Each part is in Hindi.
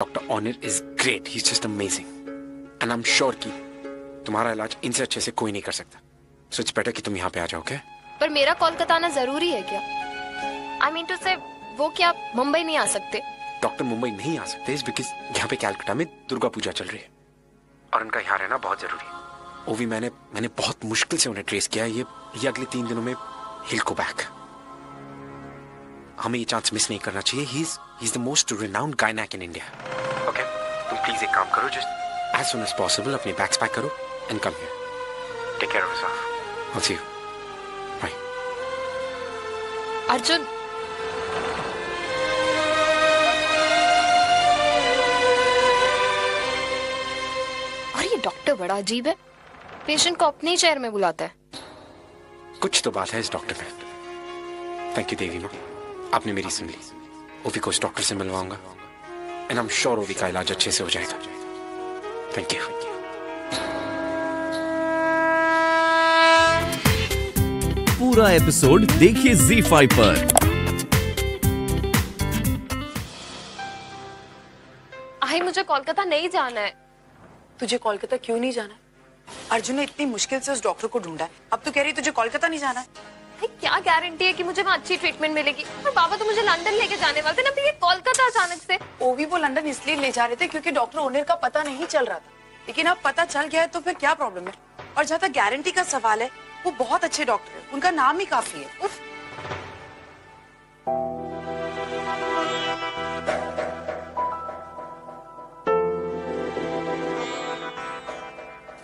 Doctor Onir is great he just amazing and I am sure कि तुम्हारा इलाज इनसे अच्छे से कोई नहीं कर सकता। सो इट्स बेटर कि तुम यहाँ पे आ जाओ ओके पर मेरा कोलकाता आना ज़रूरी है क्या? आई मीन टू से वो क्या मुंबई नहीं आ सकते। डॉक्टर मुंबई नहीं आ सकते इस बिकॉज़ यहाँ पे कैलकाटा में दुर्गा पूजा चल रही है। और उनका यहाँ रहना बहुत ज़रूरी है। वो भी मैंने मैंने बहुत मुश्किल से उन्हें ट्रेस किया है। ये ये अगले तीन दिनों में हिल को बैक हमें ये चांस मिस नहीं करना चाहिए। He is he is the most renowned gynaec in India तुम प्लीज़ एक काम करो just as soon as possible अपने बैग्स पैक करो and come here take care of yourself I see you bye Arjun और ये डॉक्टर बड़ा अजीब है। पेशेंट को अपने ही चेयर में बुलाता है। कुछ तो बात है इस डॉक्टर में थैंक यू देवी माँ। आपने मेरी सुन ली। ओवी को इस डॉक्टर से मिलवाऊँगा। And I am sure Ovi का इलाज अच्छे से हो जाएगा थैंक यू पूरा एपिसोड देखिए Z5 पर। आई मुझे कोलकाता नहीं जाना है। तुझे कोलकाता क्यों नहीं जाना? अर्जुन ने इतनी मुश्किल से उस डॉक्टर को ढूंढा है। अब तो कह रही है तुझे कोलकाता नहीं जाना है? क्या गारंटी है कि मुझे वहाँ अच्छी ट्रीटमेंट मिलेगी? और बाबा तो मुझे लंदन लेके जाने वाले थे ना ये कोलकाता अचानक से। ओवी वो लंदन इसलिए ले जा रहे थे क्योंकि डॉक्टर ओनेर का पता नहीं चल रहा था। लेकिन अब पता चल गया है तो फिर क्या प्रॉब्लम है? और जहाँ तक गारंटी का सवाल है वो बहुत अच्छे डॉक्टर है। उनका नाम ही काफ़ी है। उफ।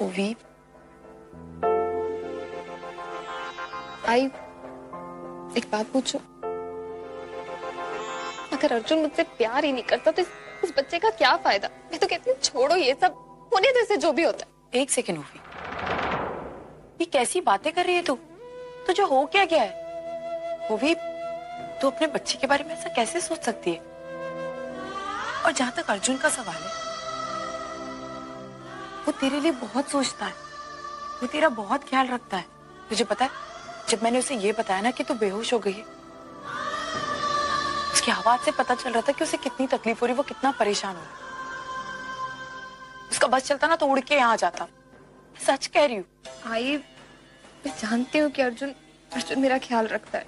ओवी? आई एक बात पूछो। अगर अर्जुन मुझसे प्यार ही नहीं करता तो इस, इस बच्चे का क्या फ़ायदा? मैं तो कहती हूँ छोड़ो ये सब। होने दो इसे जो भी होता है। एक सेकेंड ओवी ये कैसी बातें कर रही है तू? तुझे हो क्या गया है? ओवी तू अपने बच्चे के बारे में ऐसा कैसे सोच सकती है? और जहाँ तक अर्जुन का सवाल है वो तेरे लिए बहुत सोचता है। वो तेरा बहुत ख्याल रखता है। तुझे पता है जब मैंने उसे ये बताया ना कि तू बेहोश हो गई है उसकी आवाज़ से पता चल रहा था कि उसे कितनी तकलीफ़ हो रही वो कितना परेशान हो रहा उसका बस चलता ना तो उड़ के यहाँ जाता। सच कह रही हूँ। आई मैं जानती हूँ कि अर्जुन अर्जुन मेरा ख्याल रखता है।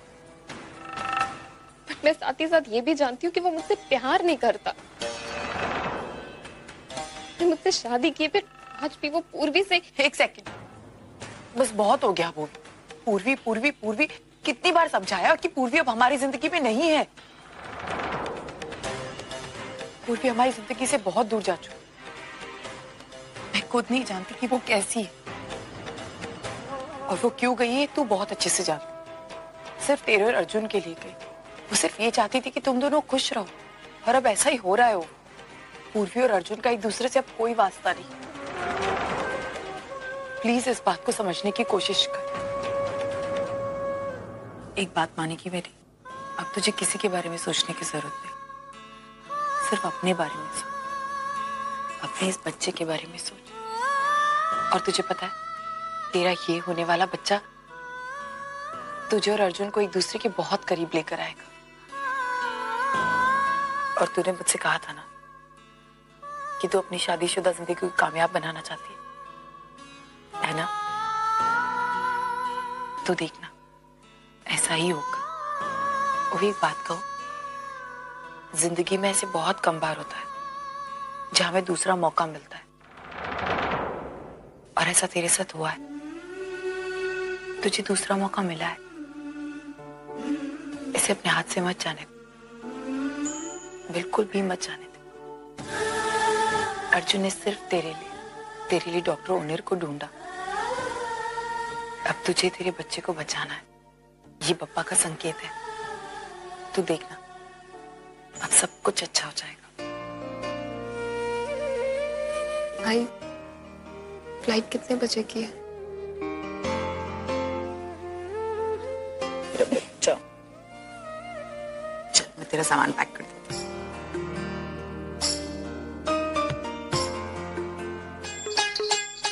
बट मैं साथ ही साथ ये भी जानती हूँ कि वो मुझसे प्यार नहीं करता। मुझसे शादी की फिर आज भी वो पूर्वी से एक सेकंड बस बहुत हो गया वो। पूर्वी पूर्वी पूर्वी कितनी बार समझाया कि पूर्वी अब हमारी ज़िंदगी में नहीं है? पूर्वी हमारी ज़िंदगी से बहुत दूर जा चुकी मैं खुद नहीं जानती कि वो कैसी है। और वो क्यों गई है, तू बहुत अच्छे से जानती सिर्फ़ तेरे और अर्जुन के लिए गई। वो सिर्फ़ ये चाहती थी कि तुम दोनों खुश रहो। और अब ऐसा ही हो रहा है वो। पूर्वी और अर्जुन का एक दूसरे से अब कोई वास्ता नहीं। प्लीज़ इस बात को समझने की कोशिश कर। एक बात मानेगी मेरी अब तुझे किसी के बारे में सोचने की ज़रूरत नहीं। सिर्फ़ अपने बारे में सोच। अपने इस बच्चे के बारे में सोच। और तुझे पता है, तेरा ये होने वाला बच्चा तुझे और अर्जुन को एक दूसरे के बहुत करीब लेकर आएगा। और तूने मुझसे कहा था ना कि तू अपनी शादीशुदा ज़िंदगी को कामयाब बनाना चाहती है। है ना? तो देखना। ऐसा ही होगा वो एक बात कहो। ज़िंदगी में ऐसे बहुत कम बार होता है, जहाँ हमें दूसरा मौका मिलता है। और ऐसा तेरे साथ हुआ है। तुझे दूसरा मौका मिला है। इसे अपने हाथ से मत जाने बिल्कुल भी मत जाने दे। अर्जुन ने सिर्फ़ तेरे लिए तेरे लिए डॉक्टर ओनिर को ढूंढा। अब तुझे तेरे बच्चे को बचाना है। ये पप्पा का संकेत है। तू देखना। अब सब कुछ अच्छा हो जाएगा। भाई फ़्लाइट कितने बजे की है? बच्चा चल। मैं तेरा सामान पैक कर देती हूँ।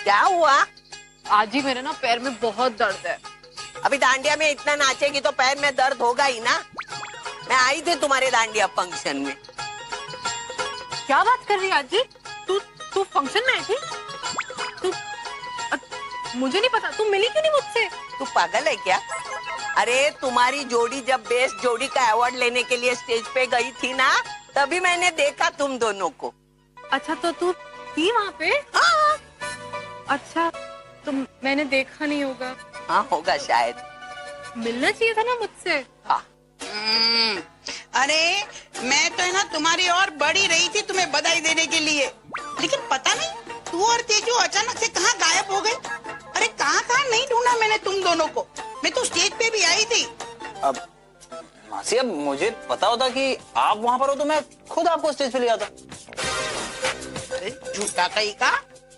क्या हुआ? आज ही मेरे ना पैर में बहुत दर्द है। अभी दांडिया में इतना नाचेगी तो पैर में दर्द होगा ही ना। मैं आई थी तुम्हारे दांडिया फ़ंक्शन में। क्या बात कर रही है आजी? तू तू फ़ंक्शन में आई थी? तू अ, मुझे नहीं पता तू मिली क्यों नहीं मुझसे? तू पागल है क्या? अरे तुम्हारी जोड़ी जब बेस्ट जोड़ी का अवार्ड लेने के लिए स्टेज पे गई थी ना तभी मैंने देखा तुम दोनों को। अच्छा तो तू थी वहाँ पे? हाँ। अच्छा तो मैंने देखा नहीं होगा। हाँ होगा शायद। मिलना चाहिए था ना मुझसे? हाँ। हम्म, अरे मैं तो है ना तुम्हारी और बड़ी रही थी तुम्हें बधाई देने के लिए। लेकिन पता नहीं तू और तेजू अचानक से कहाँ गायब हो गए? अरे कहाँ कहाँ नहीं ढूंढा मैंने तुम दोनों को? मैं तो स्टेज पे भी आई थी। अब मासी अब मुझे पता होता कि आप वहाँ पर हो तो मैं खुद आपको स्टेज पे ले आता। अरे झूठा कहीं का?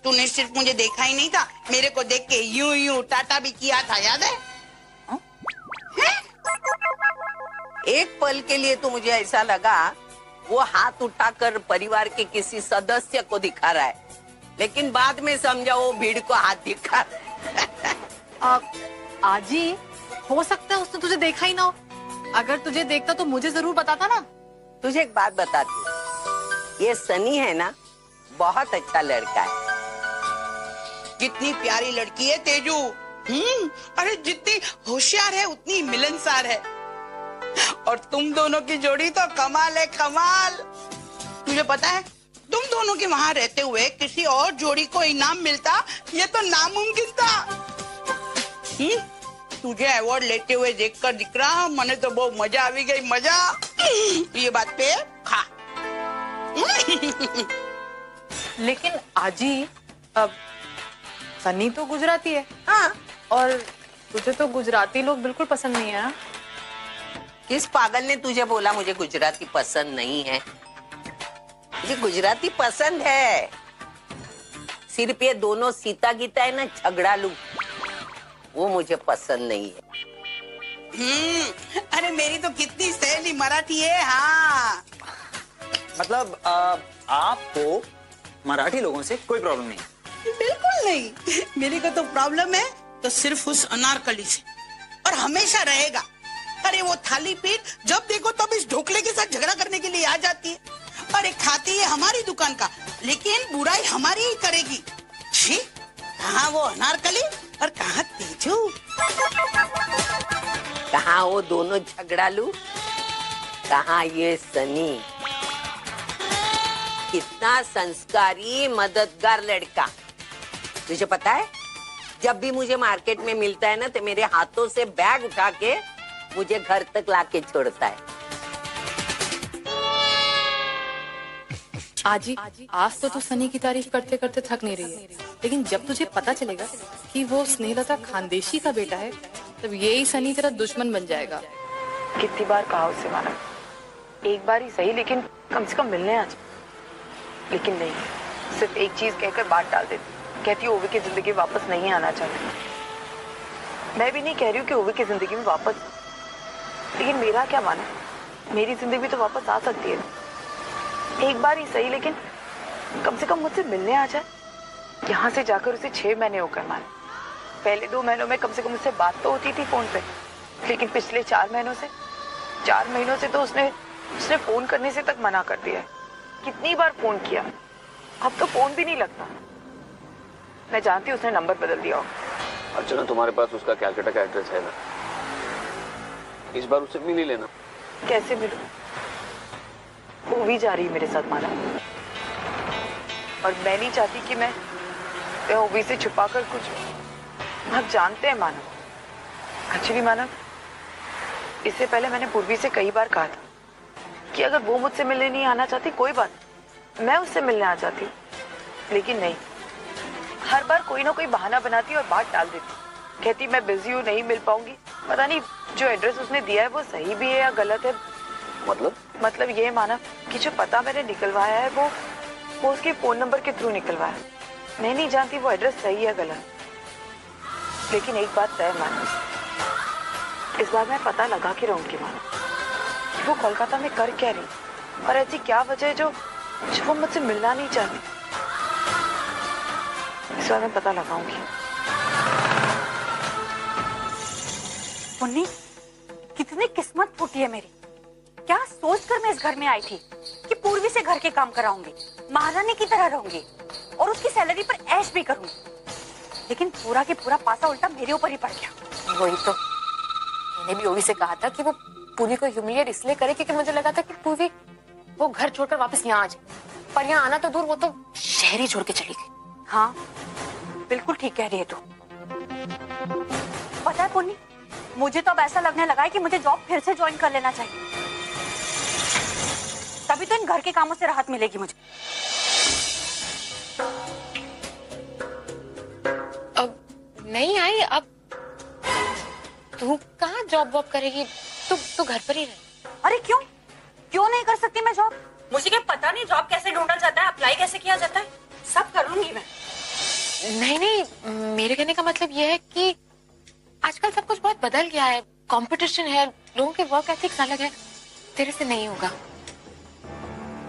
तूने सिर्फ़ मुझे देखा ही नहीं था। मेरे को देख के यूँ यूँ टाटा भी किया था याद है? एक पल के लिए तो मुझे ऐसा लगा वो हाथ उठाकर परिवार के किसी सदस्य को दिखा रहा है। लेकिन बाद में समझा वो भीड़ को हाथ दिखा आजी हो सकता है उसने तुझे देखा ही ना हो। अगर तुझे देखता तो मुझे ज़रूर बताता ना। तुझे एक बात बताती ये सनी है ना बहुत अच्छा लड़का है। कितनी प्यारी लड़की है तेजू। हम्म अरे जितनी होशियार है, उतनी मिलनसार है। और तुम दोनों की जोड़ी तो कमाल है, कमाल। तुझे पता है, तुम दोनों के वहाँ रहते हुए किसी और जोड़ी को इनाम मिलता, ये तो नामुमकिन था। हम्म तुझे अवार्ड लेते हुए देखकर दिख रहा, मने तो बहुत मज़ा आ गई, मज़ा। ये बात पे खा लेकिन आजी, अब सनी तो गुजराती है। हाँ। और तुझे तो गुजराती लोग बिल्कुल पसंद नहीं है ना? किस पागल ने तुझे बोला मुझे गुजराती पसंद नहीं है? मुझे गुजराती पसंद है। सिर्फ़ ये दोनों सीता गीता है ना झगड़ालू वो मुझे पसंद नहीं है। हम्म अरे मेरी तो कितनी सहेली मराठी है हाँ। मतलब आ, आपको मराठी लोगों से कोई प्रॉब्लम नहीं बिल्कुल नहीं। मेरी को तो प्रॉब्लम है तो सिर्फ़ उस अनारकली से। और हमेशा रहेगा। अरे वो थाली पीठ, जब देखो तब इस ढोकले के साथ झगड़ा करने के लिए आ जाती है। अरे खाती है हमारी दुकान का, लेकिन बुराई हमारी ही करेगी। छी, कहाँ वो अनारकली और कहा तेजू? कहा वो दोनों झगड़ालू? कहा ये सनी? कितना संस्कारी, मददगार लड़का। तुझे पता है जब भी मुझे मार्केट में मिलता है ना तो मेरे हाथों से बैग उठा के मुझे घर तक लाके छोड़ता है। आजी आज तो तू सनी की तारीफ़ करते करते थक नहीं रही है। लेकिन जब तुझे पता चलेगा कि वो स्नेहलता खानदेशी का बेटा है तब यही सनी तेरा दुश्मन बन जाएगा। कितनी बार कहा उससे माना। एक बार ही सही लेकिन कम से कम मिलने आ जा लेकिन नहीं सिर्फ़ एक चीज़ कहकर बात डाल देती। कहती हूँ, ओवी की ज़िंदगी वापस नहीं आना चाहती। मैं भी नहीं कह रही हूँ कि ओवी की ज़िंदगी में वापस लेकिन मेरा क्या माना मेरी ज़िंदगी तो वापस आ सकती है। एक बार ही सही, लेकिन कम से कम मुझसे मिलने आ जाए। यहाँ से जाकर उसे छह महीने होकर माने। पहले दो महीनों में कम से कम उससे बात तो होती थी फ़ोन पे। लेकिन पिछले चार महीनों से चार महीनों से तो उसने उसने फ़ोन करने से तक मना कर दिया कितनी बार फ़ोन किया? अब तो फ़ोन भी नहीं लगता। मैं जानती हूँ उसने नंबर बदल दिया होगा अर्चना तुम्हारे पास उसका कैलकाटा का एड्रेस है ना? इस बार उससे मिल ही लेना। कैसे मिलूं वो भी जा रही है मेरे साथ माना और मैं नहीं चाहती कि मैं मैं ओवी से छुपा कर कुछ आप जानते हैं मानव। एक्चुअली मानव इससे पहले मैंने पूर्वी से कई बार कहा था कि अगर वो मुझसे मिलने नहीं आना चाहती कोई बात मैं उससे मिलने आ जाती लेकिन नहीं। हर बार कोई ना कोई बहाना बनाती और बात टाल देती। कहती मैं बिज़ी हूँ नहीं मिल पाऊँगी। पता नहीं जो एड्रेस उसने दिया है वो सही भी है या गलत है? मतलब? मतलब ये माना कि जो पता मैंने निकलवाया है वो वो उसके फ़ोन नंबर के थ्रू निकलवाया। मैं नहीं जानती वो एड्रेस सही है गलत। लेकिन एक बात तय माना। इस बार मैं पता लगा के रहूँगी माना वो कोलकाता में कर क्या रही? और ऐसी क्या वजह है जो जो वो मुझसे मिलना नहीं चाहती? इस बार मैं पता लगाऊँगी। मुन्नी कितनी किस्मत फूटी है मेरी। क्या सोचकर मैं इस घर में आई थी कि पूर्वी से घर के काम कराऊँगी महारानी की तरह रहूँगी और उसकी सैलरी पर ऐश भी करूँगी। लेकिन पूरा के पूरा पासा उल्टा मेरे ऊपर ही पड़ गया। वही तो। मैंने भी ओवी से कहा था कि वो पूर्वी को ह्यूमिलिएट इसलिए करे क्योंकि मुझे लगा था कि पूर्वी वो घर छोड़कर वापस यहाँ आ जाए। पर यहाँ आना तो दूर वो तो शहर ही छोड़ के चली गई। हाँ बिल्कुल ठीक कह रही है तू। पता है पुन्नी मुझे तो अब ऐसा लगने लगा है कि मुझे जॉब फिर से ज्वाइन कर लेना चाहिए। तभी तो इन घर के कामों से राहत मिलेगी मुझे। अब नहीं आई अब तू कहाँ जॉब वॉब करेगी? तू तू घर पर ही रहे। अरे क्यों? क्यों नहीं कर सकती मैं जॉब मुझे क्या पता नहीं जॉब कैसे ढूंढा जाता है अप्लाई कैसे किया जाता है? सब कर लूँगी मैं। नहीं नहीं मेरे कहने का मतलब ये है कि आजकल सब कुछ बहुत बदल गया है। कंपटीशन है लोगों के वर्क एथिक्स अलग है। तेरे से नहीं होगा।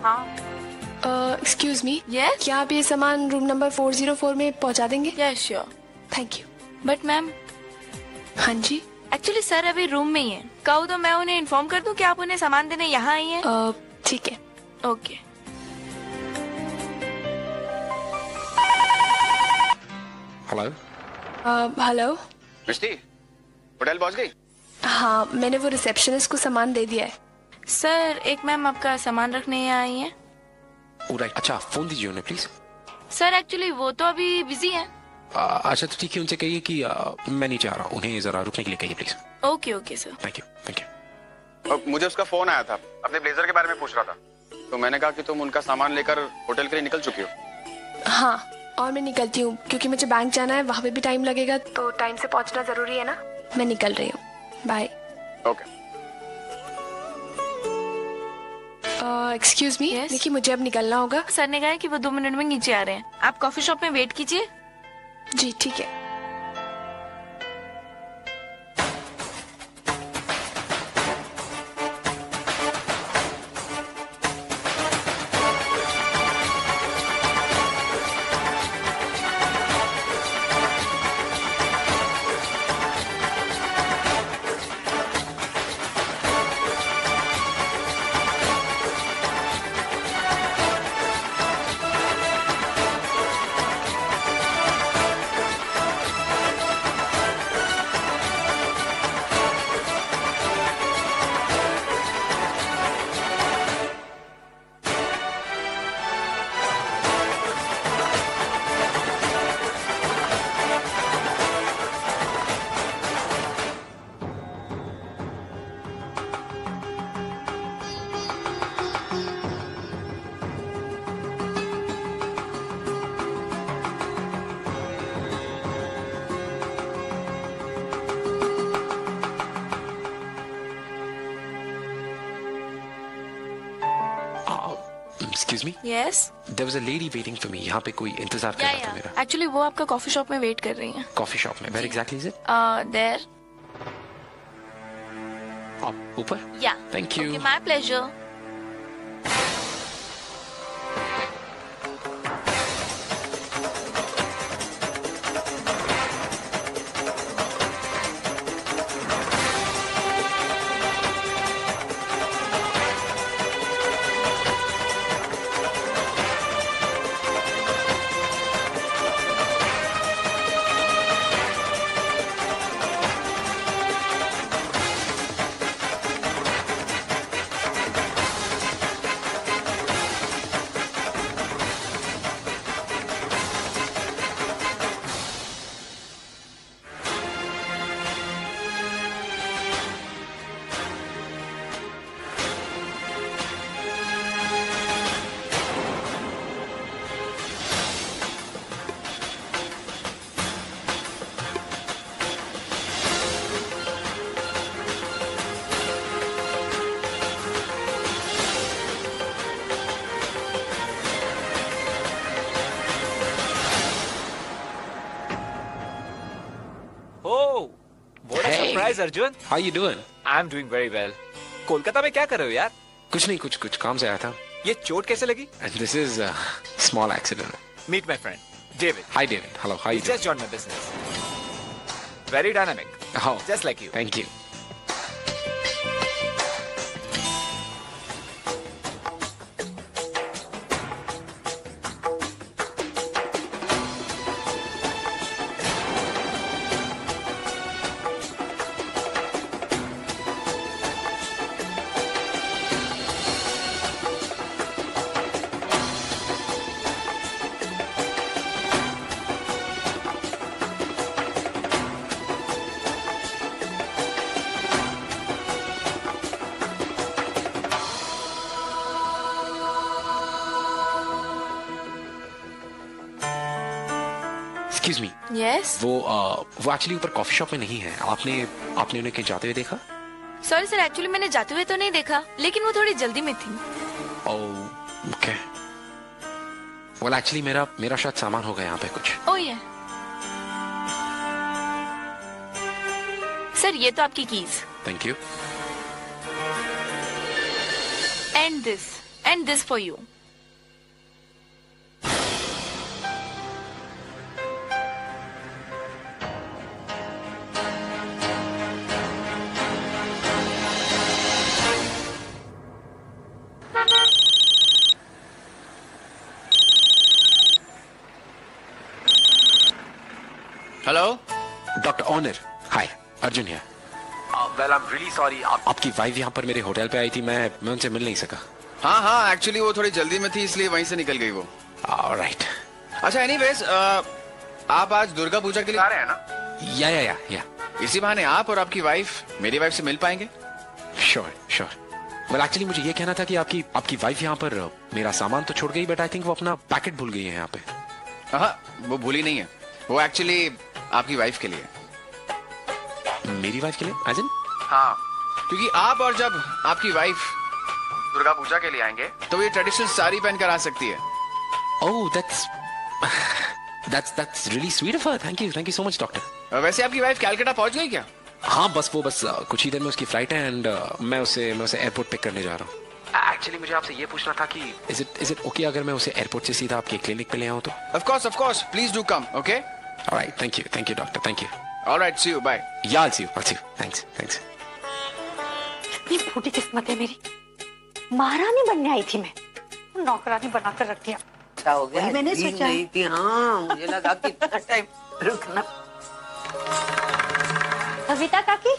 हाँ। एक्सक्यूज मी क्या आप ये सामान रूम नंबर 404 में पहुँचा देंगे? Yes sure thank you but ma'am हाँ जी। एक्चुअली सर अभी रूम में ही है। कहूँ तो मैं उन्हें इन्फॉर्म कर दूँ कि आप उन्हें सामान देने यहाँ आई हैं? ठीक है। Okay hello hello Misti hotel पहुँच गई हाँ मैंने वो रिसेप्शनिस्ट को सामान दे दिया है। सर एक मैम आपका सामान रखने यहाँ आई हैं। राइट अच्छा फ़ोन दीजिए उन्हें प्लीज़ सर एक्चुअली वो तो अभी बिज़ी हैं। अच्छा तो ठीक है उनसे कहिए कि आ, मैं नहीं आ रहा हूँ उन्हें जरा रुकने के लिए कहिए please okay okay sir thank you thank you अब मुझे उसका फ़ोन आया था अपने ब्लेजर के बारे में पूछ रहा था। तो मैंने कहा कि तुम उनका सामान लेकर होटल के लिए निकल चुकी हो। हाँ। और मैं निकलती हूँ क्योंकि मुझे बैंक जाना है वहाँ पे भी टाइम लगेगा तो टाइम से पहुँचना ज़रूरी है ना? मैं निकल रही हूँ। बाय ओके एक्सक्यूज मी देखिए मुझे अब निकलना होगा। सर ने कहा है कि वो दो मिनट में नीचे आ रहे हैं। आप कॉफ़ी शॉप में वेट कीजिए। जी ठीक है। Excuse me yes there was a lady waiting for me यहाँ पे कोई इंतज़ार कर रहा था मेरा। एक्चुअली वो आपका कॉफ़ी शॉप में वेट कर रही हैं। कॉफ़ी शॉप में। Where exactly is it there ऊपर? या thank you my pleasure a Arjun. How you doing? I'm doing very well. Kolkata में क्या कर रहे हो यार कुछ नहीं कुछ कुछ काम से आया था ये चोट कैसे लगी this is a small accident. Meet my friend David. Hi David. Hello. How you He doing? just joined my business. Very dynamic. Oh, Just like you. Thank you. Excuse me yes वो uh, वो एक्चुअली ऊपर कॉफ़ी शॉप में नहीं है। आपने आपने उन्हें कहीं जाते हुए देखा? सॉरी सर एक्चुअली मैंने जाते हुए तो नहीं देखा लेकिन वो थोड़ी जल्दी में थी। ओके वेल एक्चुअली मेरा मेरा शायद सामान होगा यहाँ पे कुछ। ओ ये सर ये तो आपकी keys thank you and this and this for you hello doctor honour hi Arjun here well I am really sorry आपकी वाइफ यहाँ पर मेरे होटल पे आई थी मैं मैं उनसे मिल नहीं सका। हाँ हाँ एक्चुअली वो थोड़ी जल्दी में थी इसलिए वहीं से निकल गई वो। राइट अच्छा एनीवेज आप आज दुर्गा पूजा के लिए आ रहे हैं ना? या या या या इसी बहाने आप और आपकी वाइफ मेरी वाइफ से मिल पाएँगे? श्योर श्योर वेल एक्चुअली मुझे ये कहना था कि आपकी आपकी वाइफ यहाँ पर uh, मेरा सामान तो छोड़ गई बट आई थिंक वो अपना पैकेट भूल गई है यहाँ पे। हाँ वो भूली नहीं है। वो एक्चुअली आपकी वाइफ के लिए। मेरी वाइफ के लिए? एज इन हाँ। क्योंकि आप और जब आपकी वाइफ दुर्गा पूजा के लिए आएँगे तो ये ट्रेडिशनल साड़ी पहनकर आ सकती है। ओह that's that's that's really sweet of her thank you thank you so much doctor वैसे आपकी वाइफ कैलकाटा पहुँच गई क्या? हाँ बस वो बस कुछ ही देर में उसकी फ़्लाइट है एंड मैं उसे मैं उसे एयरपोर्ट पिक करने जा रहा हूँ। एक्चुअली मुझे आपसे ये पूछना था कि is it is it okay अगर मैं उसे एयरपोर्ट से सीधा आपके क्लिनिक पे ले आऊँ तो? Of course of course please do come okay alright thank you thank you doctor thank you alright see you bye या I'll see you. I'll see you. Thanks thanks इतनी फूटी किस्मत है मेरी। महारानी बनने आई थी मैं। नौकरानी बनाकर रख दिया। अच्छा हो गया? मैंने सोचा। नहीं थी। हाँ मुझे लगा कि इतना टाइम रुकना। कविता काकी?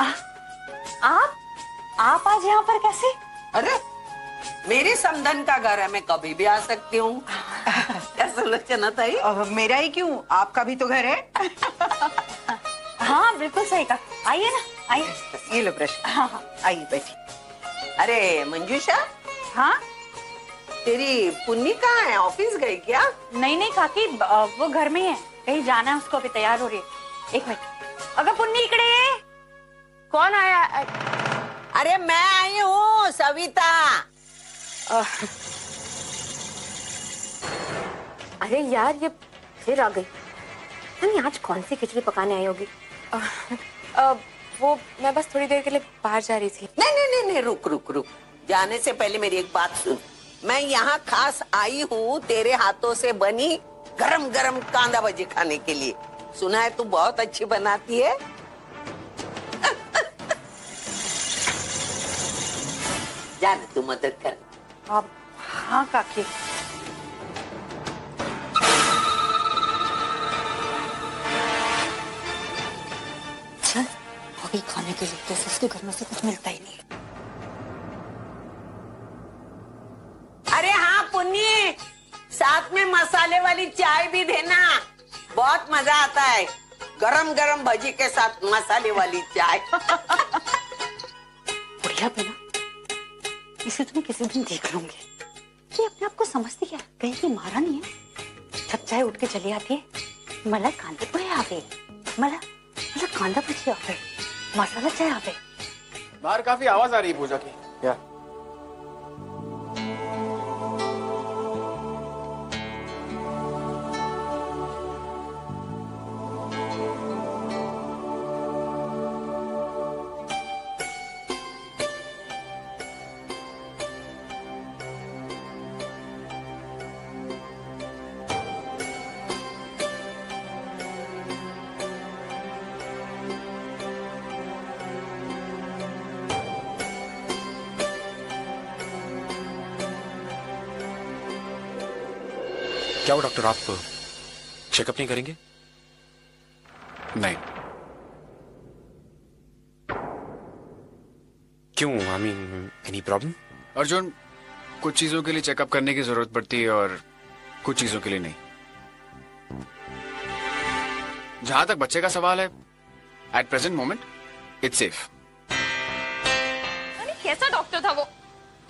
आ, आप? आप आज यहाँ पर कैसे? अरे मेरे समधन का घर है। मैं कभी भी आ सकती हूँ। क्या मेरा ही क्यों? आपका भी तो घर है। हाँ बिल्कुल सही कहा। आइए ना आइए। ये लो ब्रश हाँ हाँ। आइए बैठिए। अरे मंजूषा? हाँ? तेरी पुन्नी कहाँ है? ऑफ़िस गई क्या? नहीं नहीं काकी वो घर में है। कहीं जाना है उसको अभी तैयार हो रही है। एक मिनट। अगर पुन्नी इकड़े कौन आया? अरे मैं आई हूँ सविता। अरे यार ये फिर आ गई। नहीं आज कौन सी खिचड़ी पकाने आई होगी? वो मैं बस थोड़ी देर के लिए बाहर जा रही थी। नहीं नहीं नहीं नहीं रुक रुक रुक। जाने से पहले मेरी एक बात सुन। मैं यहाँ खास आई हूँ तेरे हाथों से बनी गरम गरम कांदा भजी खाने के लिए। सुना है तू बहुत अच्छी बनाती है। जान तू मदद कर। अब हाँ काकी। अभी खाने के लिए जैसे उसके घर में से कुछ मिलता ही नहीं। अरे हाँ पुन्नी साथ में मसाले वाली चाय भी देना बहुत मज़ा आता है। गरम गरम भजी के साथ मसाले वाली चाय। बढ़िया बना। इसे तो मैं किसी दिन देख लूँगी। ये अपने आप को समझती क्या? कहीं की मारा नहीं है। जब चाय उठ के चली आती है मला कांदे पोहे हवे मला मला कांदा भजी हवे मसाला चाय आप बाहर काफ़ी आवाज़ आ रही है पूजा की। या क्या हुआ डॉक्टर आप चेकअप नहीं करेंगे? नहीं। क्यों? I mean any problem Arjun कुछ चीज़ों के लिए चेकअप करने की ज़रूरत पड़ती है और कुछ चीज़ों के लिए नहीं। जहाँ तक बच्चे का सवाल है at present moment it's safe अरे कैसा डॉक्टर था वो?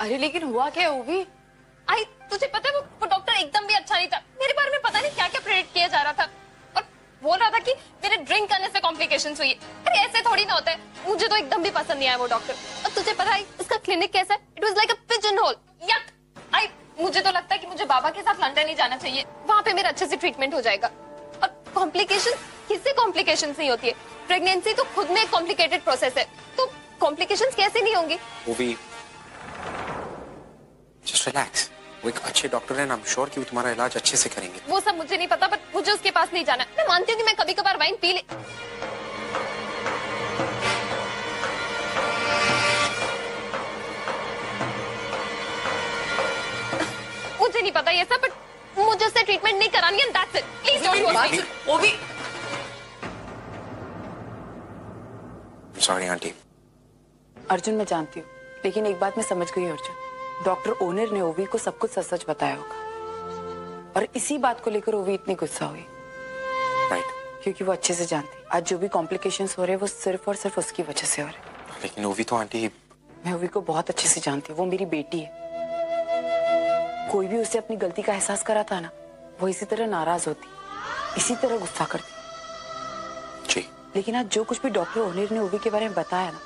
अरे लेकिन हुआ क्या वो भी आई तुझे पता है वो, एकदम भी अच्छा नहीं था। मेरे बारे में पता नहीं क्या क्या प्रेडिक्ट किया जा रहा था। और बोल रहा था कि मेरे ड्रिंक करने से कॉम्प्लिकेशन हुई। अरे ऐसे थोड़ी ना होता है। मुझे तो एकदम भी पसंद नहीं आया वो डॉक्टर और तुझे पता है, इसका क्लिनिक कैसा है? It was like a pigeon hole I मुझे तो लगता है कि मुझे बाबा के साथ लंडन ही जाना चाहिए। वहाँ पे मेरा अच्छे से ट्रीटमेंट हो जाएगा। और कॉम्प्लिकेशन किससे कॉम्प्लिकेशन नहीं होती है? प्रेगनेंसी तो खुद में एक कॉम्प्लिकेटेड प्रोसेस है। तो कॉम्प्लिकेशन कैसे नहीं होंगी? Just relax. वो एक अच्छे डॉक्टर है आई एम श्योर कि वो तुम्हारा इलाज अच्छे से करेंगे। वो सब मुझे नहीं पता बट मुझे उसके पास नहीं जाना। मैं मानती हूँ कि मैं कभी कभार वाइन पी ले मुझे नहीं पता ये सब बट मुझे उससे ट्रीटमेंट नहीं करानी है that's it please don't worry वो भी सॉरी आंटी अर्जुन मैं जानती हूँ लेकिन एक बात मैं समझ गई अर्जुन। डॉक्टर ओनर ने ओवी को सब कुछ सच सच बताया होगा। और इसी बात को लेकर ओवी इतनी गुस्सा हुई। राइट क्योंकि वो अच्छे से जानती। आज जो भी कॉम्प्लिकेशंस हो रहे हैं वो सिर्फ़ और सिर्फ़ उसकी वजह से हो रहे लेकिन वो भी तो आंटी मैं ओवी को बहुत अच्छे से जानती हूँ वो मेरी बेटी है। कोई भी उसे अपनी गलती का एहसास कराता ना वो इसी तरह नाराज़ होती इसी तरह गुस्सा करती। जी। लेकिन आज जो कुछ भी डॉक्टर ओनेर ने ओवी के बारे में बताया ना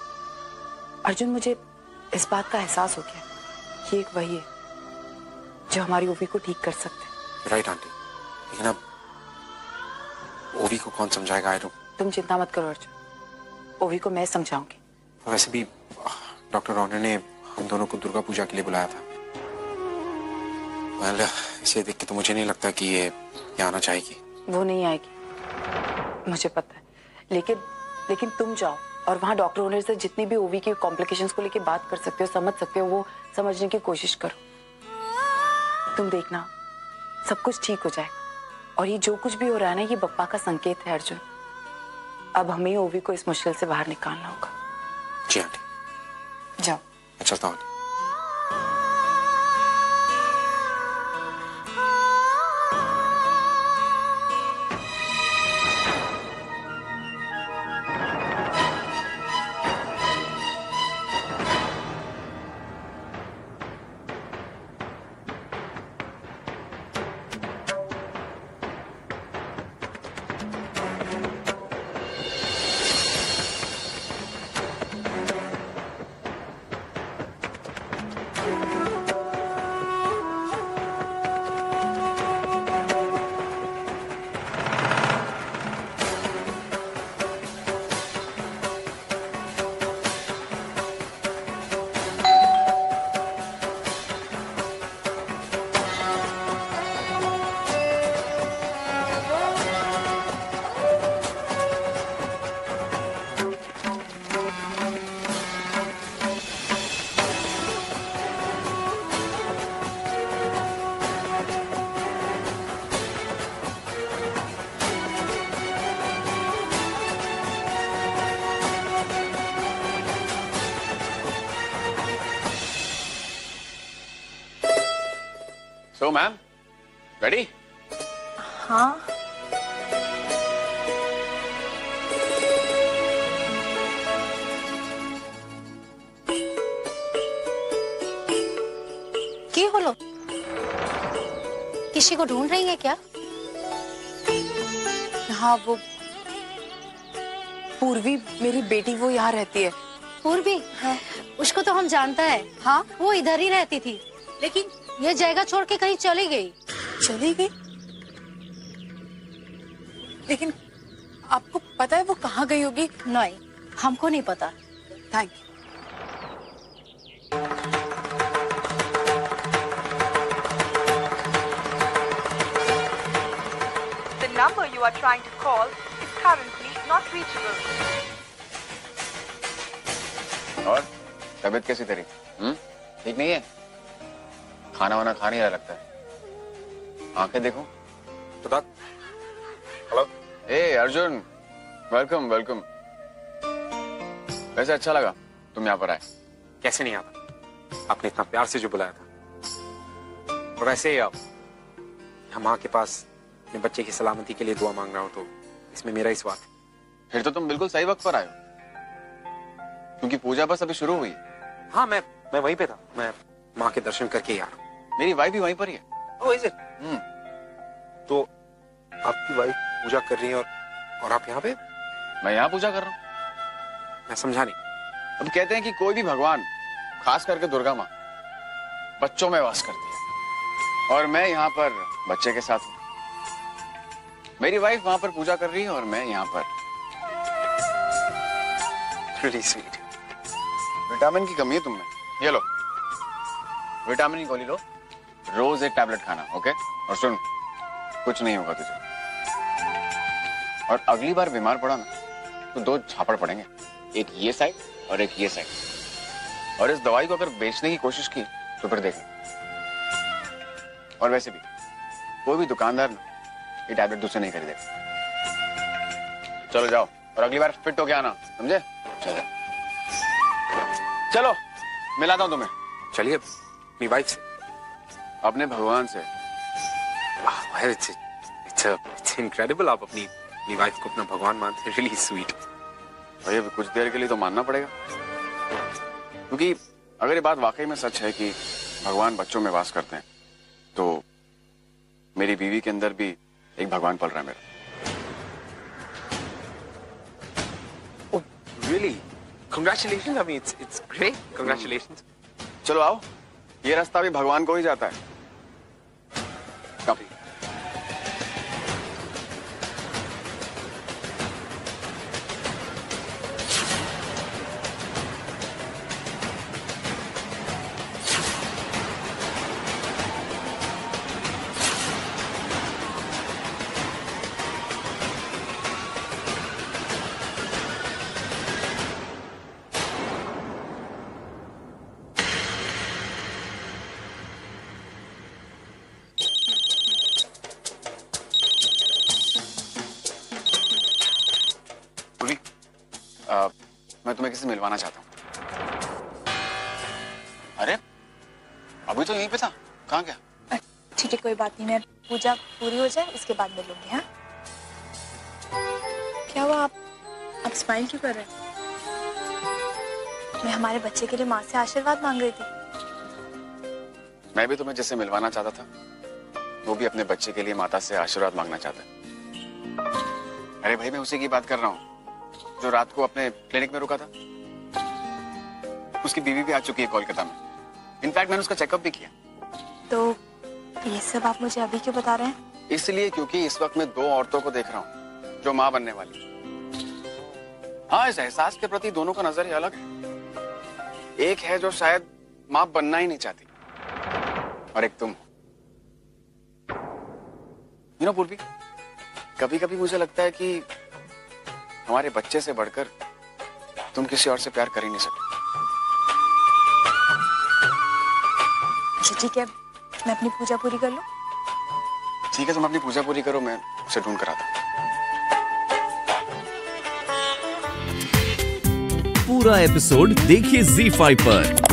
अर्जुन मुझे इस बात का एहसास हो गया। कि एक वही है जो हमारी ओवी को ठीक कर सकते राइट आंटी लेकिन अब ओवी को कौन समझाएगा आई तुम चिंता मत करो अर्जुन। ओवी को मैं समझाऊँगी। वैसे भी डॉक्टर रॉनर ने हम दोनों को दुर्गा पूजा के लिए बुलाया था। Well, इसे देख के तो मुझे नहीं लगता कि ये ये आना चाहेगी। वो नहीं आएगी। मुझे पता है। लेकिन लेकिन तुम जाओ। और वहाँ डॉक्टर ओनर से जितनी भी ओवी की कॉम्प्लिकेशंस को लेके बात कर सकते हो समझ सकते हो वो समझने की कोशिश करो। तुम देखना सब कुछ ठीक हो जाएगा। और ये जो कुछ भी हो रहा है ना ये बप्पा का संकेत है अर्जुन। अब हमें ओवी को इस मुश्किल से बाहर निकालना होगा। जी आंटी। जाओ। चलता हूँ So, ma'am, ready? हाँ। की होलो किसी को ढूंढ रही है क्या? हाँ वो पूर्वी मेरी बेटी वो यहाँ रहती है। पूर्वी? हाँ। उसको तो हम जानता है। हाँ। वो इधर ही रहती थी। लेकिन ये जगह छोड़ के कहीं चली गई। चली गई? लेकिन आपको पता है वो कहाँ गई होगी? नहीं हमको नहीं पता। Thank you The number you are trying to call is currently not reachable. और? तबीयत कैसी तेरी? हम्म? ठीक नहीं है? खाना वाना खा नहीं रहा लगता है। आँखें देखो। तो हेलो? ए अर्जुन वेलकम वेलकम वैसे अच्छा लगा तुम यहाँ पर आए। कैसे नहीं आता? आपने इतना प्यार से जो बुलाया था। और ऐसे ही आप हम माँ के पास अपने बच्चे की सलामती के लिए दुआ मांग रहा हूँ तो इसमें मेरा ही स्वाद फिर तो तुम बिल्कुल सही वक्त पर आए हो। क्योंकि पूजा बस अभी शुरू हुई। हाँ मैं मैं वहीं पे था। मैं माँ के दर्शन करके ही आ रहा हूँ। मेरी वाइफ भी वहीं पर ही है। Oh, is it? हम्म। तो आपकी वाइफ पूजा कर रही है और और आप यहाँ पे? मैं यहाँ पूजा कर रहा हूँ। मैं समझा नहीं। अब कहते हैं कि कोई भी भगवान खास करके दुर्गा माँ बच्चों में वास करती है। और मैं यहाँ पर बच्चे के साथ हूँ। मेरी वाइफ वहाँ पर पूजा कर रही है और मैं यहाँ पर। Really sweet. विटामिन की कमी है तुमने ये लो। विटामिन की गोली लो। रोज एक टैबलेट खाना ओके और सुन, कुछ नहीं होगा तुझे। और अगली बार बीमार पड़ा ना तो दो छापड़ पड़ेंगे। एक ये साइड और एक ये साइड और इस दवाई को अगर बेचने की कोशिश की तो फिर देख और वैसे भी, कोई भी दुकानदार ना, ये टैबलेट दूसरे नहीं खरीदेगा चलो जाओ, और अगली बार फिट होके आना, समझे? चलो। चलो, मिलाता हूँ तुम्हें। चलिए मेरी वाइफ से। अपने भगवान से इट्स इट्स इट्स इनक्रेडिबल आप अपनी अपनी वाइफ को अपना भगवान मानते हैं. रियली स्वीट भैया कुछ देर के लिए तो मानना पड़ेगा। क्योंकि अगर ये बात वाकई में सच है कि भगवान बच्चों में वास करते हैं तो मेरी बीवी के अंदर भी एक भगवान पल रहा है मेरा। Really? Congratulations i mean it's it's great. Congratulations. चलो आओ। ये रास्ता भी भगवान को ही जाता है। मैं तुम्हें किसी मिलवाना चाहता हूँ। अरे अभी तो यहीं पे था। कहाँ गया? ठीक है कोई बात नहीं। मैं पूजा पूरी हो जाए उसके बाद मिलूँगी हाँ? क्या हुआ? आप आप स्माइल क्यों कर रहे हैं? मैं हमारे बच्चे के लिए माँ से आशीर्वाद मांग रही थी। मैं भी तुम्हें जिससे मिलवाना चाहता था वो भी अपने बच्चे के लिए माता से आशीर्वाद मांगना चाहता है। अरे भाई मैं उसी की बात कर रहा हूँ। जो रात को अपने क्लिनिक में रुका था उसकी बीवी भी आ चुकी है कोलकाता में। इनफैक्ट मैंने उसका चेकअप भी किया। तो ये सब आप मुझे अभी क्यों बता रहे हैं? इसलिए क्योंकि इस वक्त मैं दो औरतों को देख रहा हूँ जो माँ बनने वाली हाँ। इस एहसास के प्रति दोनों का नज़रिया अलग है। एक है जो शायद माँ बनना ही नहीं चाहती और एक तुम यू नो पूर्वी कभी कभी मुझे लगता है कि हमारे बच्चे से बढ़कर तुम किसी और से प्यार कर ही नहीं सकते। अच्छा ठीक है मैं अपनी पूजा पूरी कर लूँ? ठीक है तुम अपनी पूजा पूरी करो मैं उसे ढूंढ कर आता हूँ। पूरा एपिसोड देखिए जी फाइव पर।